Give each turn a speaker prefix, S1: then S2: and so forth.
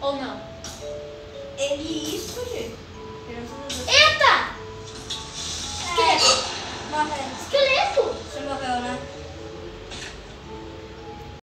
S1: Ou não?
S2: Ele isso, gente.
S1: Eita!
S2: É. Esqueleto!
S1: Esqueleto!